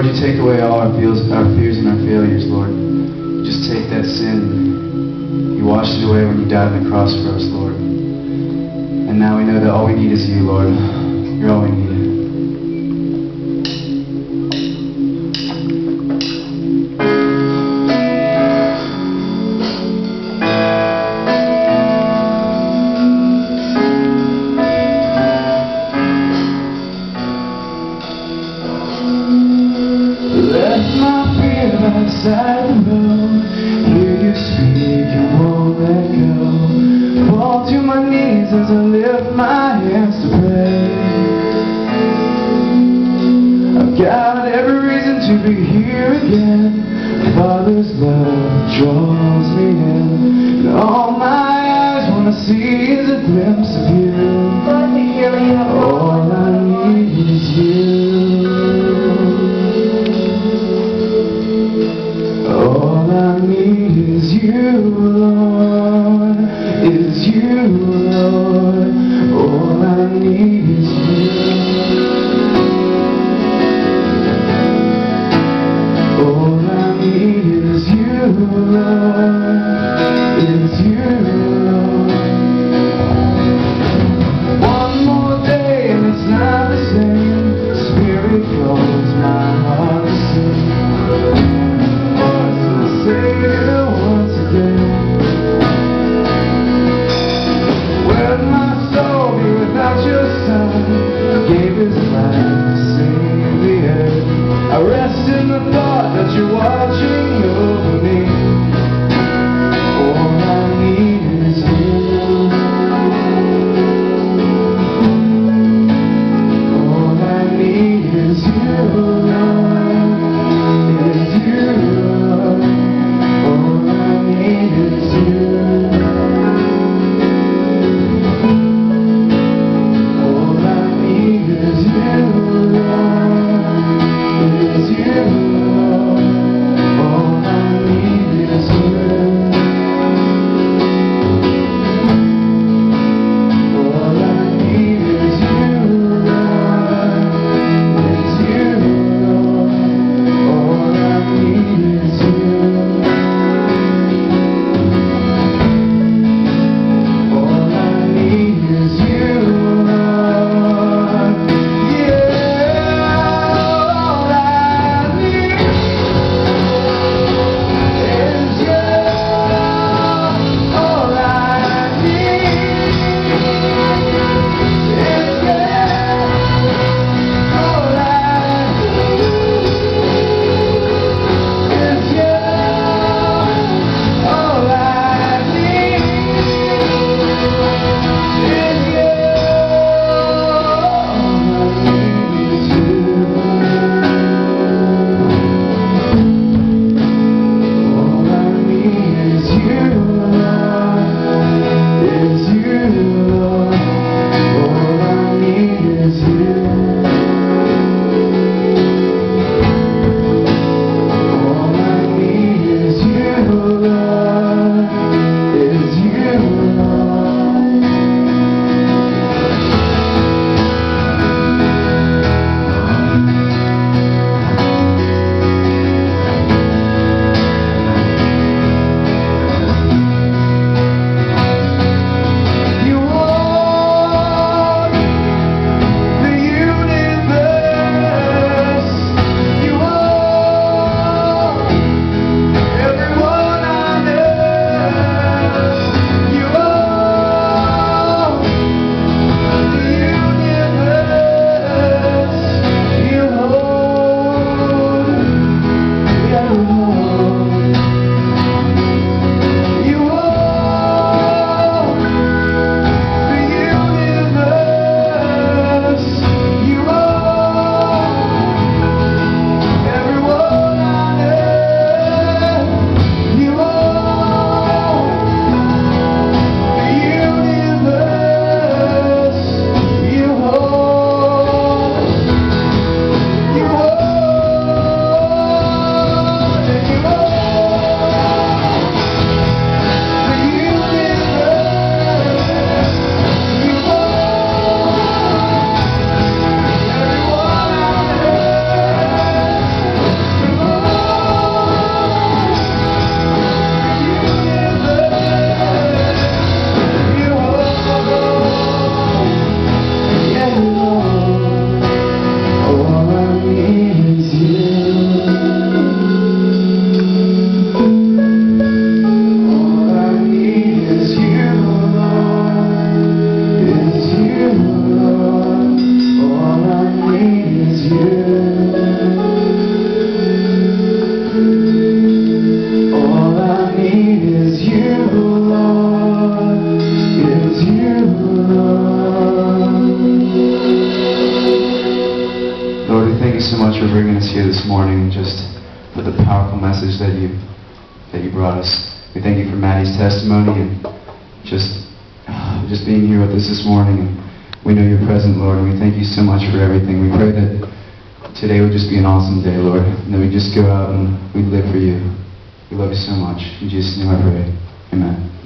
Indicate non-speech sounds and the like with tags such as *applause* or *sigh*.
Lord, you take away all our fears, our fears and our failures, Lord. Just take that sin. You washed it away when you died on the cross for us, Lord. And now we know that all we need is you, Lord. You're all we need. Fear outside the road. Hear you speak and won't let go. Fall to my knees as I lift my hands to pray. I've got every reason to be here again. Father's love draws me in. And all my eyes wanna see is a glimpse of you. Lord, is you, Lord. All I need is you. All I need is you, Lord, your son? Gave his life to save the earth. I rest in the thought that you're watching us here this morning, and just for the powerful message that you that you brought us. We thank you for Maddie's testimony and just *sighs* just being here with us this morning. We know you're present, Lord, and we thank you so much for everything. We pray that today would just be an awesome day, Lord, and that we just go out and we live for you. We love you so much. In Jesus' name I pray. Amen.